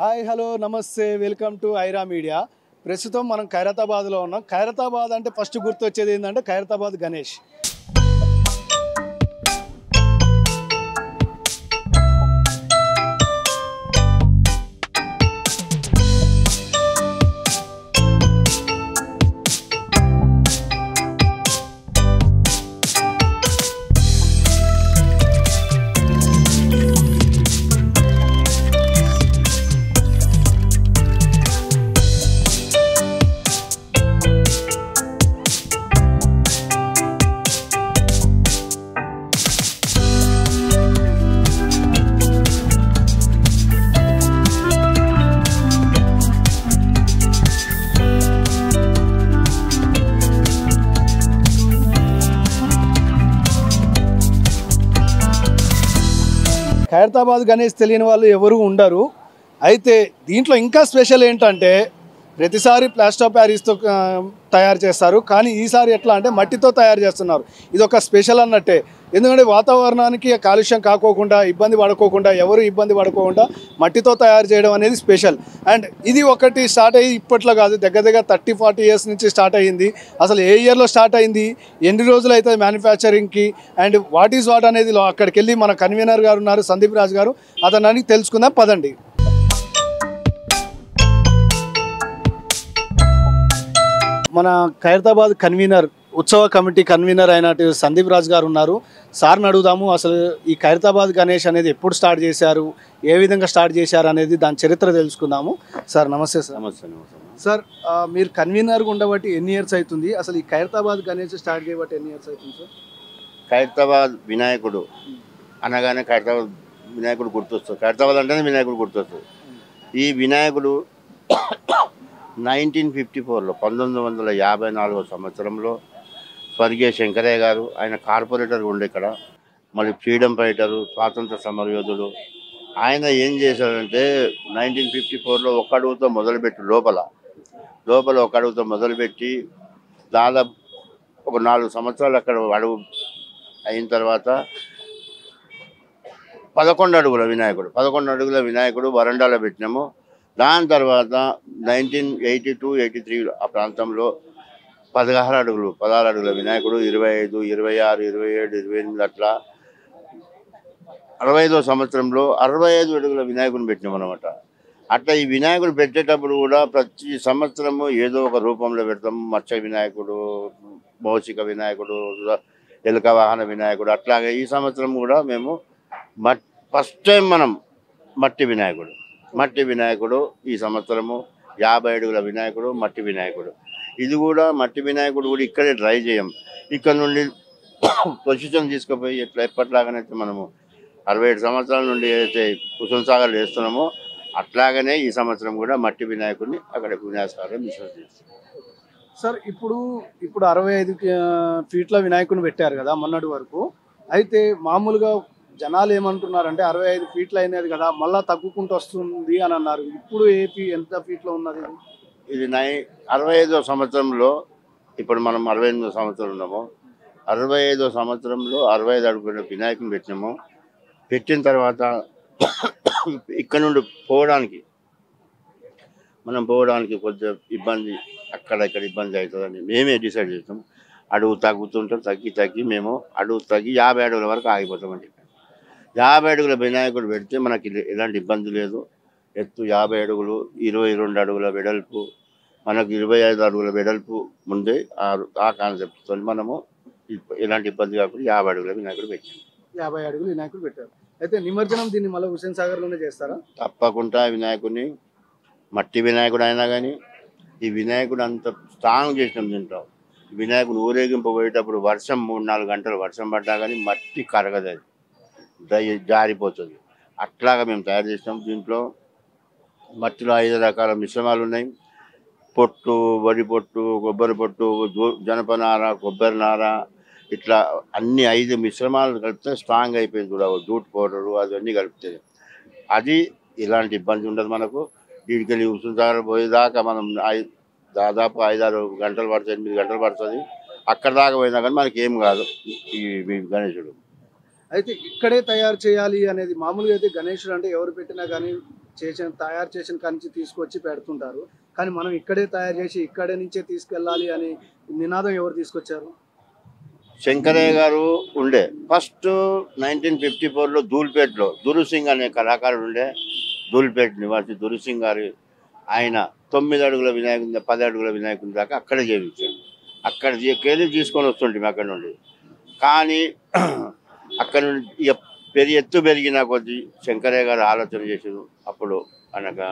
Hi hello నమస్తే welcome to Aira media. ప్రస్తుతం మనం ఖైరతాబాద్లో ఉన్నాం. ఖైరతాబాద్ అంటే ఫస్ట్ గుర్తొచ్చేది ఏంటంటే ఖైరతాబాద్ గణేష్. ఖైరతాబాద్ గణేష్ తెలియని వాళ్ళు ఎవరు ఉండరు. అయితే దీంట్లో ఇంకా స్పెషల్ ఏంటంటే ప్రతిసారి ప్లాస్టర్ ఆఫ్ ప్యారిస్తో తయారు చేస్తారు. కానీ ఈసారి ఎట్లా అంటే మట్టితో తయారు చేస్తున్నారు. ఇది ఒక స్పెషల్ అన్నట్టే. ఎందుకంటే వాతావరణానికి కాలుష్యం కాకోకుండా ఇబ్బంది పడుకోకుండా ఎవరు ఇబ్బంది పడుకోకుండా మట్టితో తయారు చేయడం అనేది స్పెషల్. అండ్ ఇది ఒకటి స్టార్ట్ అయ్యి ఇప్పట్లో కాదు దగ్గర దగ్గర థర్టీ ఫార్టీ ఇయర్స్ నుంచి స్టార్ట్ అయ్యింది. అసలు ఏ ఇయర్లో స్టార్ట్ అయింది ఎన్ని రోజులు అవుతుంది మ్యానుఫ్యాక్చరింగ్కి? అండ్ వాట్ ఈజ్ వాట్ అనేది అక్కడికి వెళ్ళి మన కన్వీనర్ గారు ఉన్నారు సందీప్ రాజు గారు. అతను తెలుసుకుందాం పదండి. మన ఖైరతాబాద్ కన్వీనర్ ఉత్సవ కమిటీ కన్వీనర్ అయినట్టు సందీప్ రాజు గారు ఉన్నారు. సార్ని అడుగుదాము అసలు ఈ ఖైరతాబాద్ గణేష్ అనేది ఎప్పుడు స్టార్ట్ చేశారు ఏ విధంగా స్టార్ట్ చేశారు అనేది దాని చరిత్ర తెలుసుకుందాము. సార్ నమస్తే సార్. నమస్తే నమస్తే సార్ మీరు కన్వీనర్గా ఉండబట్టి ఎన్ని ఇయర్స్ అవుతుంది? అసలు ఈ ఖైరతాబాద్ గణేష్ స్టార్ట్ చేయబట్టి ఎన్ని ఇయర్స్ అవుతుంది సార్? ఖైరతాబాద్ వినాయకుడు. అనగానే ఖైరతాబాద్ వినాయకుడు గుర్తొస్తుంది. ఖైరతాబాద్ అంటేనే వినాయకుడు గుర్తొస్తుంది. ఈ వినాయకుడు నైన్టీన్ ఫిఫ్టీ ఫోర్లో పంతొమ్మిది వందల యాభై నాలుగో సంవత్సరంలో స్వర్గీయ శంకరయ్య గారు ఆయన కార్పొరేటర్ ఉండే ఇక్కడ. మళ్ళీ ఫ్రీడమ్ ఫైటరు స్వాతంత్ర సమరయోధుడు. ఆయన ఏం చేశాడంటే నైన్టీన్ ఫిఫ్టీ ఫోర్లో ఒక అడుగుతో మొదలుపెట్టి లోపల లోపల ఒక అడుగుతో మొదలుపెట్టి దాదాపు ఒక నాలుగు సంవత్సరాలు అక్కడ అడుగు అయిన తర్వాత పదకొండు అడుగుల వినాయకుడు పదకొండు అడుగుల వినాయకుడు వరండాలో పెట్టినాము. దాని తర్వాత nineteen eighty two eighty three ఆ ప్రాంతంలో పదహారు అడుగులు పదహారు అడుగుల వినాయకుడు ఇరవై ఐదు ఇరవై ఆరు ఇరవై ఏడు ఇరవై ఎనిమిది అట్లా అరవై ఐదో సంవత్సరంలో అరవై ఐదు అడుగుల వినాయకుడిని పెట్టినాం అనమాట అట్లా ఈ వినాయకుడు పెట్టేటప్పుడు కూడా ప్రతి సంవత్సరము ఏదో ఒక రూపంలో పెడతాం. మత్స్య వినాయకుడు భౌతిక వినాయకుడు ఎలుక వాహన వినాయకుడు అట్లాగే ఈ సంవత్సరం కూడా మేము మట్ ఫస్ట్ టైం మనం మట్టి వినాయకుడు. మట్టి వినాయకుడు ఈ సంవత్సరము యాభై అడుగుల వినాయకుడు మట్టి వినాయకుడు. ఇది కూడా మట్టి వినాయకుడు కూడా ఇక్కడే ట్రై చేయం. ఇక్కడ నుండి పొజిషన్ తీసుకుపోయి ఎట్లా ఎప్పటిలాగానైతే మనము అరవై ఏడు సంవత్సరాల నుండి ఏదైతే కుసుమ సాగర్ వేస్తున్నామో అట్లాగనే ఈ సంవత్సరం కూడా మట్టి వినాయకుడిని అక్కడ వినాయసాగరం విశ్వసిస్తాం సార్ ఇప్పుడు ఇప్పుడు అరవై ఐదు ఫీట్ల వినాయకుడిని పెట్టారు కదా మొన్నటి వరకు. అయితే మామూలుగా జనాలు ఏమంటున్నారంటే అరవై ఐదు ఫీట్లు అయినది కదా మళ్ళీ తగ్గుకుంటూ వస్తుంది అని అన్నారు. ఇప్పుడు ఏపీ ఎంత ఫీట్లో ఉన్నది? ఇది? నై అరవై ఐదో సంవత్సరంలో ఇప్పుడు మనం అరవై ఎనిమిదో సంవత్సరం ఉన్నాము. అరవై ఐదో సంవత్సరంలో అరవై ఐదు అడుగుల వినాయకుని పెట్టినాము. పెట్టిన తర్వాత ఇక్కడ నుండి పోవడానికి మనం పోవడానికి కొంచెం ఇబ్బంది అక్కడ ఇక్కడ ఇబ్బంది అవుతుందని మేమే డిసైడ్ చేస్తాం అడుగు తగ్గుతుంటాం తగ్గి తగ్గి మేము అడుగు తగ్గి యాభై అడుగుల వరకు ఆగిపోతామని యాభై అడుగుల వినాయకుడు పెడితే మనకి ఎలాంటి ఇబ్బంది లేదు. ఎత్తు యాభై అడుగులు ఇరవై రెండు అడుగుల వెడల్పు మనకు ఇరవై ఐదు అడుగుల వెడల్పు ముందే ఆ కాన్సెప్ట్తో మనము ఎలాంటి ఇబ్బంది కాకుండా యాభై అడుగుల వినాయకుడు పెట్టాము యాభై అడుగులు వినాయకుడు పెట్టారు. అయితే నిమజ్జనం దీన్ని మళ్ళీ హుసేన్ సాగర్లోనే చేస్తారా? తప్పకుండా వినాయకుడిని మట్టి వినాయకుడు అయినా కానీ ఈ వినాయకుడు అంత స్ట్రాంగ్ చేసినాం దీంట్లో వినాయకుడు ఊరేగింపు పోయేటప్పుడు వర్షం మూడు నాలుగు గంటలు వర్షం పడ్డా కానీ మట్టి కరగదు అది. జారిపోతుంది. అట్లాగా మేము తయారు చేసినాం దీంట్లో. మట్టిలో ఐదు రకాల మిశ్రమాలు ఉన్నాయి. పొట్టు వరి పొట్టు కొబ్బరి పొట్టు జూ- జనపనార కొబ్బరి నార ఇట్లా అన్ని ఐదు మిశ్రమాలు కలిపితే స్ట్రాంగ్ అయిపోయింది కూడా. జూట్ పౌడరు అవన్నీ కలుపుతుంది అది ఇలాంటి ఇబ్బంది ఉండదు మనకు. దీనికి వెళ్ళి ఉసుంసాగర్ పోయేదాకా మనం ఐ- దాదాపు ఐదారు గంటలు పడుతుంది ఎనిమిది గంటలు పడుతుంది. అక్కడ దాకా పోయినా కానీ మనకి ఏం కాదు. ఈ ఈ గణేశుడు. అయితే ఇక్కడే తయారు చేయాలి అనేది మామూలుగా అయితే గణేశుడు అంటే ఎవరు పెట్టినా కానీ చేసిన తయారు చేసిన కానించి తీసుకొచ్చి పెడుతుంటారు. కానీ మనం ఇక్కడే తయారు చేసి ఇక్కడే నుంచే తీసుకెళ్ళాలి అని నినాదం ఎవరు తీసుకొచ్చారు? శంకరయ్య గారు ఉండే. ఫస్ట్ నైన్టీన్ ఫిఫ్టీ ఫోర్లో ధూల్పేటలో దురుసింగ్ అనే కళాకారుడు ఉండే. ధూల్పేట నివాసి దురుసింగ్ గారు ఆయన తొమ్మిది అడుగుల వినాయకుని పది అడుగుల వినాయకుని దాకా అక్కడే చేయించాడు. అక్కడ కేజీ తీసుకొని వస్తుంటే అక్కడ నుండి. కానీ అక్కడ నుండి ఇక పెరి ఎత్తు పెరిగిన కొద్దీ శంకరయ్య గారు ఆలోచన చేసారు అప్పుడు అనగా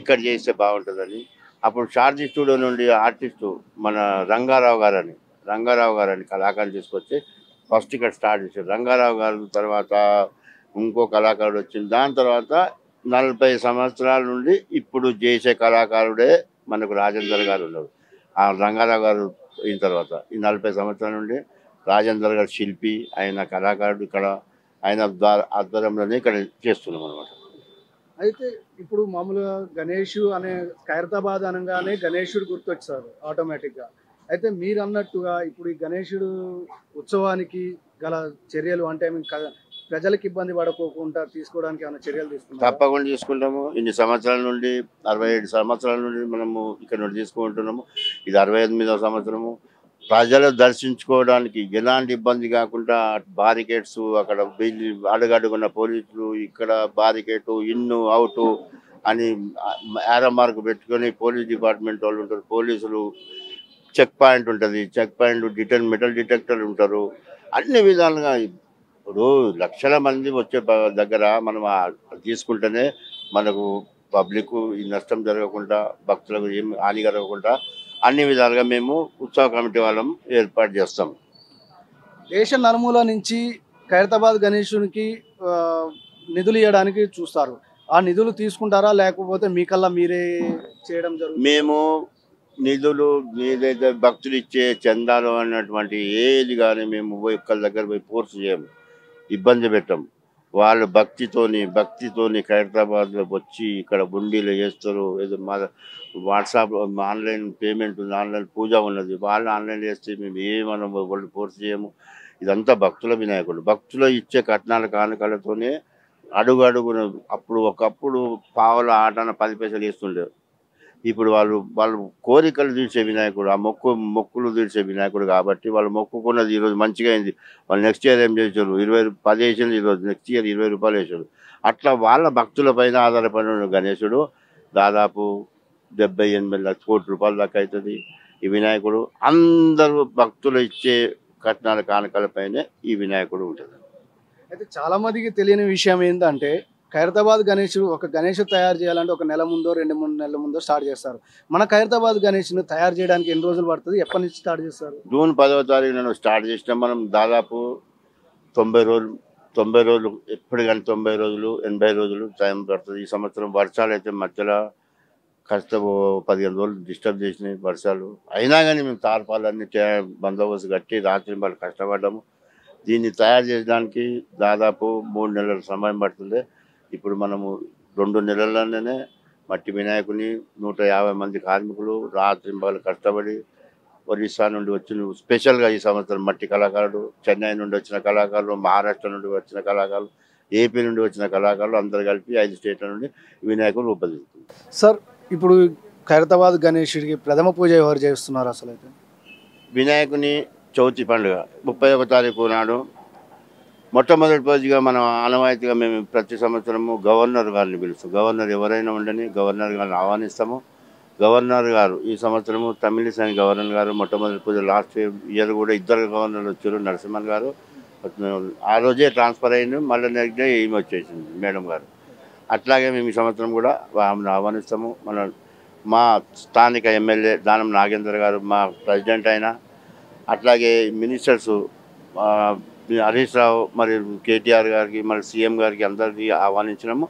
ఇక్కడ చేస్తే బాగుంటుందని. అప్పుడు షార్జీ స్టూడియో నుండి ఆర్టిస్టు మన రంగారావు గారని రంగారావు గారని కళాకారుని తీసుకొచ్చి ఫస్ట్ ఇక్కడ స్టార్ట్ చేశారు. రంగారావు గారు తర్వాత ఇంకో కళాకారుడు వచ్చింది. దాని తర్వాత నలభై సంవత్సరాల నుండి ఇప్పుడు చేసే కళాకారుడే మనకు రాజేందర్ గారు ఉన్నారు. ఆ రంగారావు గారు అయిన తర్వాత ఈ నలభై సంవత్సరాల నుండి రాజేందర్ గారు శిల్పి ఆయన కళాకారుడు ఇక్కడ ఆయన ఆధ్వర్యంలోనే ఇక్కడ చేస్తున్నాం అనమాట అయితే ఇప్పుడు మామూలుగా గణేష్ అనే ఖైరతాబాద్ అనగానే గణేశుడు గుర్తొచ్చారు ఆటోమేటిక్గా. అయితే మీరు అన్నట్టుగా ఇప్పుడు ఈ గణేశుడు ఉత్సవానికి గల చర్యలు అంటే ప్రజలకు ఇబ్బంది పడకోకుండా తీసుకోవడానికి ఏమైనా చర్యలు తీసుకుంటారు తప్పకుండా తీసుకుంటాము. ఇన్ని సంవత్సరాల నుండి అరవై ఏడు సంవత్సరాల నుండి మనము ఇక్కడ నుండి తీసుకుంటున్నాము. ఇది అరవై ఎనిమిదవ సంవత్సరము. ప్రజలు దర్శించుకోవడానికి ఎలాంటి ఇబ్బంది కాకుండా బారికేడ్స్ అక్కడ బిల్లి అడుగడుగున్న పోలీసులు ఇక్కడ బారికేటు ఇన్ను అవుట్ అని యారో మార్క్ పెట్టుకొని పోలీస్ డిపార్ట్మెంట్ వాళ్ళు ఉంటారు. పోలీసులు చెక్ పాయింట్ ఉంటుంది. చెక్ పాయింట్ డిటెన్ మెటల్ డిటెక్టర్ ఉంటారు. అన్ని విధాలుగా ఇప్పుడు లక్షల మంది వచ్చే దగ్గర మనం తీసుకుంటేనే మనకు పబ్లిక్ ఈ నష్టం జరగకుండా భక్తులకు ఏం హాని కలగకుండా అన్ని విధాలుగా మేము ఉత్సవ కమిటీ వాళ్ళం ఏర్పాటు చేస్తాం. దేశ నలుమూల నుంచి ఖైరతాబాద్ గణేశునికి నిధులు ఇవ్వడానికి చూస్తారు. ఆ నిధులు తీసుకుంటారా? లేకపోతే మీకల్లా మీరే చేయడం జరుగుతుంది? మేము నిధులు ఏదైతే భక్తులు ఇచ్చే చందాలు అన్నటువంటి ఏది కానీ మేము ఒక్కరి దగ్గర పోయి ఫోర్స్ చేయము ఇబ్బంది పెట్టం. వాళ్ళు భక్తితోని భక్తితోని ఖైరతాబాద్లో వచ్చి ఇక్కడ బుండీలు చేస్తారు. ఏదో మా వాట్సాప్ ఆన్లైన్ పేమెంట్ ఉంది ఆన్లైన్ పూజ ఉన్నది. వాళ్ళు ఆన్లైన్ చేస్తే మేము ఏమన్నా వాళ్ళు పూర్తి చేయము. ఇదంతా భక్తుల వినాయకుడు. భక్తులు ఇచ్చే కట్నాల కానుకలతోనే అడుగు అడుగున అప్పుడు ఒకప్పుడు పావుల ఆటన పది పైసలు ఇస్తుండే ఇప్పుడు వాళ్ళు వాళ్ళు కోరికలు తీర్చే వినాయకుడు ఆ మొక్కు మొక్కులు తీర్చే వినాయకుడు కాబట్టి వాళ్ళు మొక్కుకున్నది ఈరోజు మంచిగా అయింది. వాళ్ళు నెక్స్ట్ ఇయర్ ఏం చేశారు? ఇరవై పది వేసింది ఈరోజు నెక్స్ట్ ఇయర్ ఇరవై రూపాయలు వేసారు అట్లా వాళ్ళ భక్తుల పైన ఆధారపడిన గణేశుడు దాదాపు డెబ్బై ఎనభై లక్ష కోట్ల రూపాయల దాకా అవుతుంది. ఈ వినాయకుడు అందరూ భక్తులు ఇచ్చే కట్నాల కానుకలపైనే ఈ వినాయకుడు ఉంటుంది. అయితే చాలామందికి తెలియని విషయం ఏంటంటే ఖైరతాబాద్ గణేష్ ఒక గణేష్ తయారు చేయాలంటే ఒక నెల ముందో రెండు మూడు నెలల ముందో స్టార్ట్ చేస్తారు. మన ఖైరతాబాద్ గణేష్ను తయారు చేయడానికి ఎన్ని రోజులు పడుతుంది? ఎప్పటి నుంచి స్టార్ట్ చేస్తారు? జూన్ పదవ తారీఖున స్టార్ట్ చేసిన మనం. దాదాపు తొంభై రోజులు తొంభై రోజులు ఎప్పుడు కానీ తొంభై రోజులు ఎనభై రోజులు టైం పడుతుంది. ఈ సంవత్సరం వర్షాలు అయితే మధ్యలో కాస్త పదిహేను రోజులు డిస్టర్బ్ చేసినాయి వర్షాలు. అయినా కానీ మేము తార్పాలన్నీ బందోబస్తు కట్టి రాత్రి వాళ్ళు కష్టపడ్డాము. దీన్ని తయారు చేయడానికి దాదాపు మూడు నెలల సమయం పడుతుంది. ఇప్పుడు మనము రెండు నెలల్లోనే మట్టి వినాయకుని నూట యాభై మంది కార్మికులు రాత్రి వాళ్ళు కష్టపడి ఒరిస్సా నుండి వచ్చిన స్పెషల్గా ఈ సంవత్సరం మట్టి కళాకారుడు చెన్నై నుండి వచ్చిన కళాకారులు మహారాష్ట్ర నుండి వచ్చిన కళాకారులు ఏపీ నుండి వచ్చిన కళాకారులు అందరు కలిపి ఐదు స్టేట్ల నుండి వినాయకుడు రూపొందిస్తుంది సార్ ఇప్పుడు ఖైరతాబాద్ గణేషుడికి ప్రథమ పూజ ఎవరు చేస్తున్నారు అసలు అయితే వినాయకుని చవితి పండుగ ముప్పై ఒక తారీఖు నాడు మొట్టమొదటి రోజుగా మనం ఆనవాయితీగా మేము ప్రతి సంవత్సరము గవర్నర్ గారిని పిలుస్తాం. గవర్నర్ ఎవరైనా ఉండని గవర్నర్ గారిని ఆహ్వానిస్తాము. గవర్నర్ గారు ఈ సంవత్సరము తమిళిసైన గవర్నర్ గారు మొట్టమొదటి పూజ లాస్ట్ ఇయర్ కూడా ఇద్దరు గవర్నర్లు వచ్చారు నరసింహన్ గారు. ఆ రోజే ట్రాన్స్ఫర్ అయింది మళ్ళీ నెక్స్ట్ డే ఈమె వచ్చేసింది మేడం గారు. అట్లాగే మేము ఈ సంవత్సరం కూడా ఆమెను ఆహ్వానిస్తాము. మన మా స్థానిక ఎమ్మెల్యే దానం నాగేంద్ర గారు మా ప్రెసిడెంట్ అయినా అట్లాగే మినిస్టర్స్ హరీష్ రావు మరి కేటీఆర్ గారికి మరి సీఎం గారికి అందరికీ ఆహ్వానించినాము.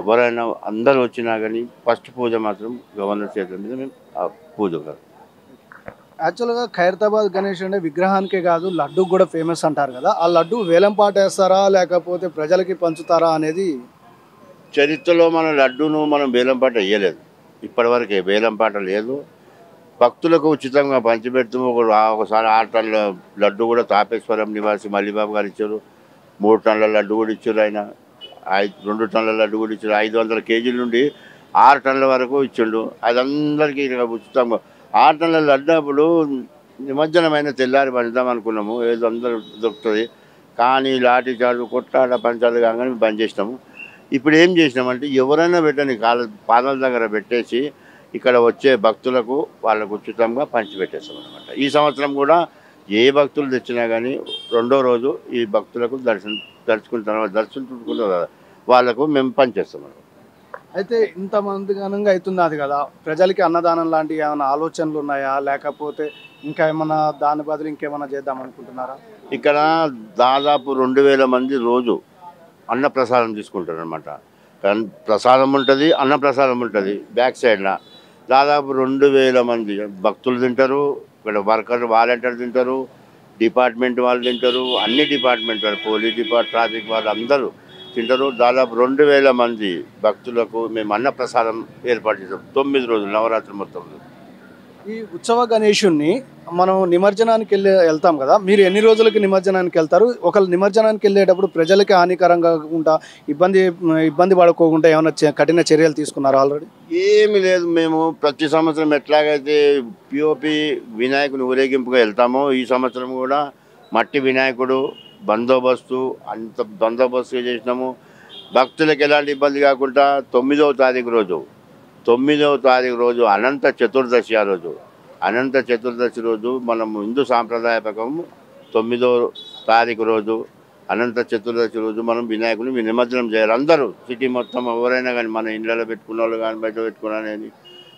ఎవరైనా అందరూ వచ్చినా కానీ ఫస్ట్ పూజ మాత్రం గవర్నర్ చేతుల మీద మేము పూజ కాదు యాక్చువల్గా ఖైరతాబాద్ గణేష్ అంటే విగ్రహానికే కాదు లడ్డూకి కూడా ఫేమస్ అంటారు కదా. ఆ లడ్డు వేలం పాట వేస్తారా లేకపోతే ప్రజలకి పంచుతారా అనేది? చరిత్రలో మన లడ్డూను మనం వేలంపాట వేయలేదు. ఇప్పటివరకు వేలంపాట లేదు. భక్తులకు ఉచితంగా పంచిపెడుతూ ఒక ఒకసారి ఆరు టన్నుల లడ్డు కూడా తాపేశ్వరం నివాసి మల్లిబాబు గారు ఇచ్చారు. మూడు టన్నుల లడ్డు కూడా ఇచ్చారు ఆయన. ఐదు రెండు టన్నుల లడ్డు కూడా ఇచ్చారు. ఐదు వందల కేజీల నుండి ఆరు టన్నుల వరకు ఇచ్చిండు. అది అందరికీ ఉచితంగా. ఆరు టన్నుల లడ్డు అప్పుడు నిమజ్జనమైన తెల్లారి పంచుదాం అనుకున్నాము. ఏదో అందరూ దొరుకుతుంది. కానీ లాఠీ చాలు కొట్లాట పంచాలు కాగానే బంద్ చేసినాము. ఇప్పుడు ఏం చేసినామంటే ఎవరైనా పెట్టని కాళ్ళ పాదాల దగ్గర పెట్టేసి ఇక్కడ వచ్చే భక్తులకు వాళ్ళకు ఉచితంగా పంచిపెట్టేస్తాం అనమాట ఈ సంవత్సరం కూడా ఏ భక్తులు తెచ్చినా కానీ రెండో రోజు ఈ భక్తులకు దర్శనం తర్వాత దర్శించుకున్న తర్వాత వాళ్ళకు మేము పనిచేస్తాం. అయితే ఇంతమంది ఘనంగా అవుతుంది అది కదా ప్రజలకి అన్నదానం లాంటి ఏమైనా ఆలోచనలు ఉన్నాయా? లేకపోతే ఇంకా ఏమైనా దాని బదులు ఇంకేమైనా చేద్దాం అనుకుంటున్నారా? ఇక్కడ దాదాపు రెండు వేల మంది రోజు అన్న ప్రసాదం తీసుకుంటారు అనమాట ప్రసాదం ఉంటుంది అన్న ప్రసాదం ఉంటుంది బ్యాక్ సైడ్లో దాదాపు రెండు వేల మంది భక్తులు తింటారు ఇక్కడ వర్కర్లు వాలంటీర్లు తింటారు డిపార్ట్మెంట్ వాళ్ళు తింటారు అన్ని డిపార్ట్మెంట్ వాళ్ళు పోలీస్ డిపార్ట్ ట్రాఫిక్ వాళ్ళు అందరూ తింటారు. దాదాపు రెండు వేల మంది భక్తులకు మేము అన్న ప్రసాదం ఏర్పాటు చేస్తాం తొమ్మిది రోజులు నవరాత్రి మొత్తం ఈ ఉత్సవ గణేషుణ్ణి మనం నిమజ్జనానికి వెళ్ళి వెళ్తాం కదా. మీరు ఎన్ని రోజులకి నిమజ్జనానికి వెళ్తారు? ఒకళ్ళు నిమజ్జనానికి వెళ్ళేటప్పుడు ప్రజలకి హానికరంగా కాకుండా ఇబ్బంది ఇబ్బంది పడుకోకుండా ఏమైనా కఠిన చర్యలు తీసుకున్నారు ఆల్రెడీ? ఏమి లేదు. మేము ప్రతి సంవత్సరం ఎట్లాగైతే పిఓపి వినాయకుని ఊరేగింపుగా వెళ్తామో ఈ సంవత్సరం కూడా మట్టి వినాయకుడు బందోబస్తు అంత బందోబస్తుగా చేసినాము. భక్తులకు ఎలాంటి ఇబ్బంది కాకుండా తొమ్మిదవ తారీఖు రోజు తొమ్మిదవ తారీఖు రోజు అనంత చతుర్దశి ఆ రోజు. అనంత చతుర్దశి రోజు మనం హిందూ సాంప్రదాయ ప్రకారం తొమ్మిదవ తారీఖు రోజు అనంత చతుర్దశి రోజు మనం వినాయకుని నిమజ్జనం చేయాలి. అందరూ సిటీ మొత్తం ఎవరైనా కానీ మన ఇళ్ళలో పెట్టుకున్న వాళ్ళు కానీ బయట పెట్టుకున్నా కానీ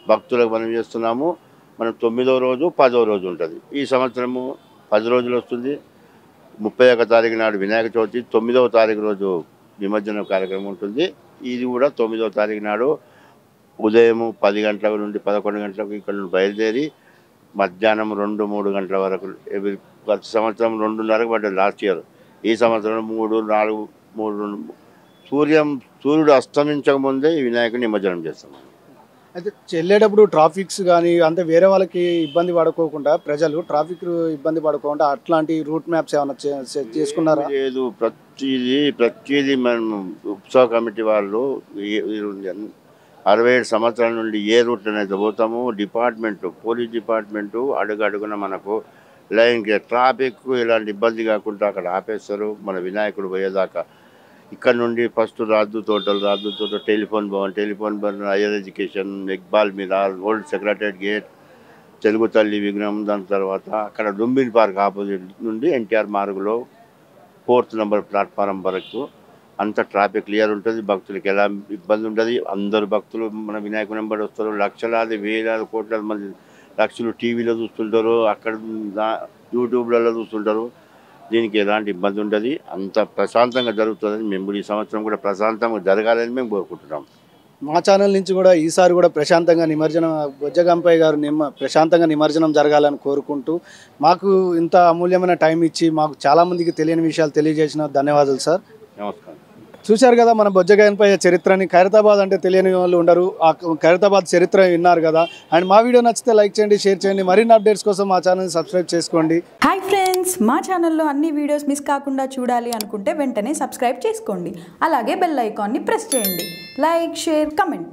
భక్తులకు మనం చేస్తున్నాము. మనం తొమ్మిదో రోజు పదో రోజు ఉంటుంది. ఈ సంవత్సరము పది రోజులు వస్తుంది. ముప్పై ఒక తారీఖు నాడు వినాయక చవితి తొమ్మిదవ తారీఖు రోజు నిమజ్జనం కార్యక్రమం ఉంటుంది. ఇది కూడా తొమ్మిదవ తారీఖు నాడు ఉదయం పది గంటల నుండి పదకొండు గంటలకు ఇక్కడ నుండి బయలుదేరి మధ్యాహ్నం రెండు మూడు గంటల వరకు ఎవ్రీ గత సంవత్సరం రెండున్నరకు పడ్డది లాస్ట్ ఇయర్. ఈ సంవత్సరం మూడు నాలుగు మూడు రెండు సూర్యం సూర్యుడు అస్తమించక ముందే ఈ వినాయకుని నిమజ్జనం చేస్తాం. అయితే వెళ్ళేటప్పుడు ట్రాఫిక్స్ కానీ అంటే వేరే వాళ్ళకి ఇబ్బంది పడుకోకుండా ప్రజలు ట్రాఫిక్ ఇబ్బంది పడుకోకుండా అట్లాంటి రూట్ మ్యాప్స్ ఏమైనా చేసుకున్నారా? లేదు. ప్రతిదీ ప్రతిదీ మనం ఉత్సవ కమిటీ వాళ్ళు అరవై ఏడు సంవత్సరాల నుండి ఏ రూట్లో అయితే పోతామో డిపార్ట్మెంటు పోలీస్ డిపార్ట్మెంటు అడుగు అడుగున మనకు లైన్కి ట్రాఫిక్ ఇలాంటి ఇబ్బంది కాకుండా అక్కడ ఆపేస్తారు. మన వినాయకుడు పోయేదాకా ఇక్కడ నుండి ఫస్ట్ రాజు తోటలు రాజు తోట telephone Bhavan telephone Bhavan higher education Iqbal మీద ఓల్డ్ సెక్రటరేట్ గేట్ తెలుగు తల్లి విగ్రహం దాని తర్వాత అక్కడ డుంబిన్ పార్క్ ఆపోజిట్ నుండి ఎన్టీఆర్ మార్గులో ఫోర్త్ నెంబర్ ప్లాట్ఫారం వరకు అంత ట్రాఫిక్ క్లియర్ ఉంటుంది భక్తులకు ఎలా ఇబ్బంది ఉంటుంది అందరు భక్తులు మన వినాయకుని వెంబడి వస్తారు. లక్షలాది వేలాది కోట్లాది మంది లక్షలు టీవీలో చూస్తుంటారు అక్కడ యూట్యూబ్లలో చూస్తుంటారు. దీనికి ఎలాంటి ఇబ్బంది ఉండదు. అంత ప్రశాంతంగా జరుగుతుందని మేము ఈ సంవత్సరం కూడా ప్రశాంతంగా జరగాలని మేము కోరుకుంటున్నాం. మా ఛానల్ నుంచి కూడా ఈసారి కూడా ప్రశాంతంగా నిమజ్జనం బొజ్జగంపయ్య గారు నిమ ప్రశాంతంగా నిమజ్జనం జరగాలని కోరుకుంటూ మాకు ఇంత అమూల్యమైన టైం ఇచ్చి మాకు చాలా మందికి తెలియని విషయాలు తెలియజేసిన ధన్యవాదాలు సార్. నమస్కారం. చూశారు కదా మన బొజ్జగాయనపై చరిత్రని. ఖైరతాబాద్ అంటే తెలియని వాళ్ళు ఉండరు. ఆ ఖైరతాబాద్ చరిత్ర విన్నారు కదా. అండ్ మా వీడియో నచ్చితే లైక్ చేయండి షేర్ చేయండి. మరిన్ని అప్డేట్స్ కోసం మా ఛానల్ని సబ్స్క్రైబ్ చేసుకోండి. హాయ్ ఫ్రెండ్స్ మా ఛానల్లో అన్ని వీడియోస్ మిస్ కాకుండా చూడాలి అనుకుంటే వెంటనే సబ్స్క్రైబ్ చేసుకోండి. అలాగే బెల్ ఐకాన్ని ప్రెస్ చేయండి. Like share comment.